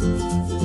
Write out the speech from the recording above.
Música